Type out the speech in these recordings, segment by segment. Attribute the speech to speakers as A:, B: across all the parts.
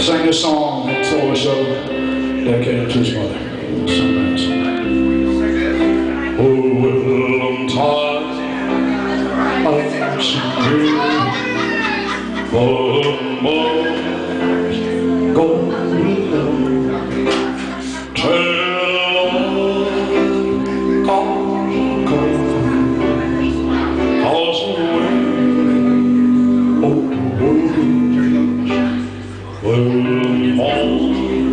A: sang this song for us over, dedicated to his mother. Oh, well, I'm tired of some Amen.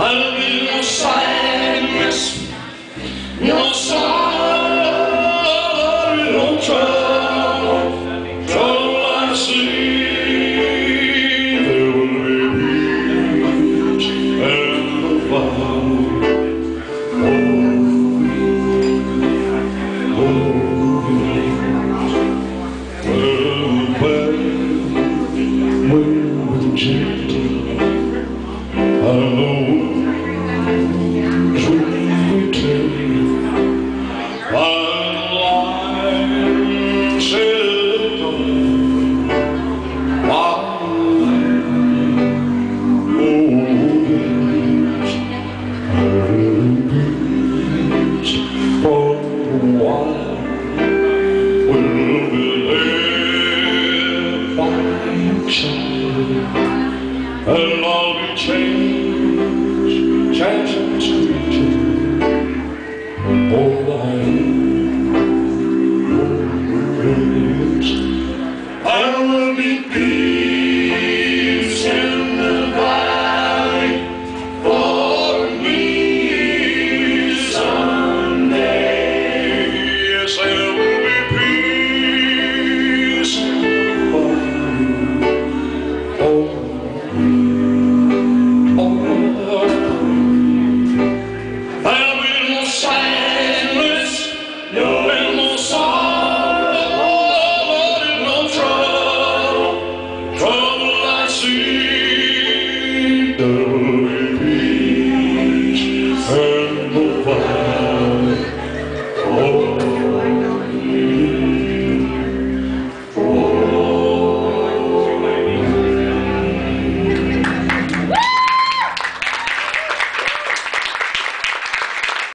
A: I'll be future There'll change, change and change, All I